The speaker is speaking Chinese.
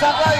三分